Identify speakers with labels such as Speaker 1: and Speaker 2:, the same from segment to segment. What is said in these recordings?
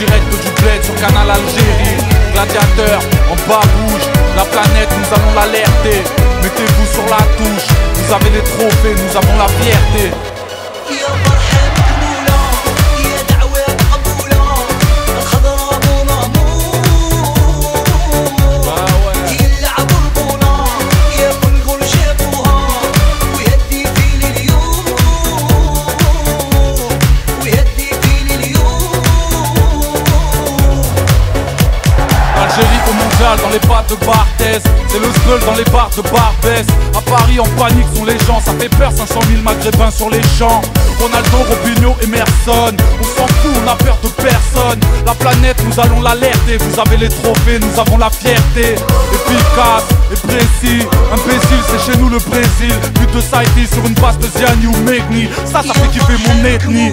Speaker 1: direct du bled sur Canal Algérie. Gladiateur en bas bouge, la planète nous allons l'alerter. Mettez-vous sur la touche, vous avez les trophées, nous avons la fierté. Dans les pattes de Barthès C'est le skull dans les bars de Barbès. À Paris en panique sont les gens. Ça fait peur 500 000 maghrébins sur les champs. Ronaldo, Robinho, Emerson On s'en fout, on a peur de personne. La planète, nous allons l'alerter Vous avez les trophées, nous avons la fierté. Efficace et précis. Imbécile, c'est chez nous le Brésil. But de Saïti sur une base de Ziani ou Megni. Ça, ça fait kiffer mon ethnie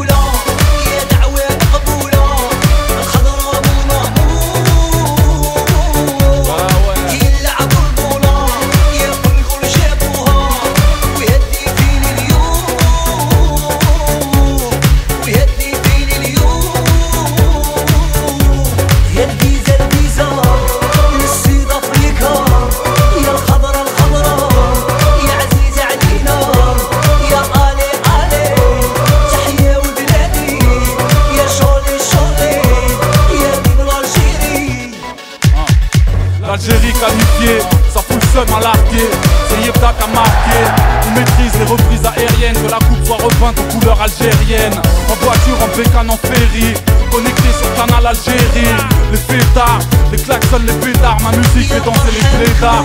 Speaker 1: L'Algérie qualifiée, ça fout le seum à C'est Yepta qui a marqué. On maîtrise les reprises aériennes Que la coupe soit repeinte aux couleurs algériennes En voiture, en bécane, en ferry. Connecté sur Canal Algérie. Les fêtards, les klaxons, les pétards. Ma musique fait danser les flétards